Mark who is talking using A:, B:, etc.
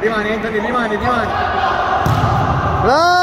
A: Rimani, entra di rimani, rimani.
B: Bravo!